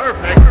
Perfect.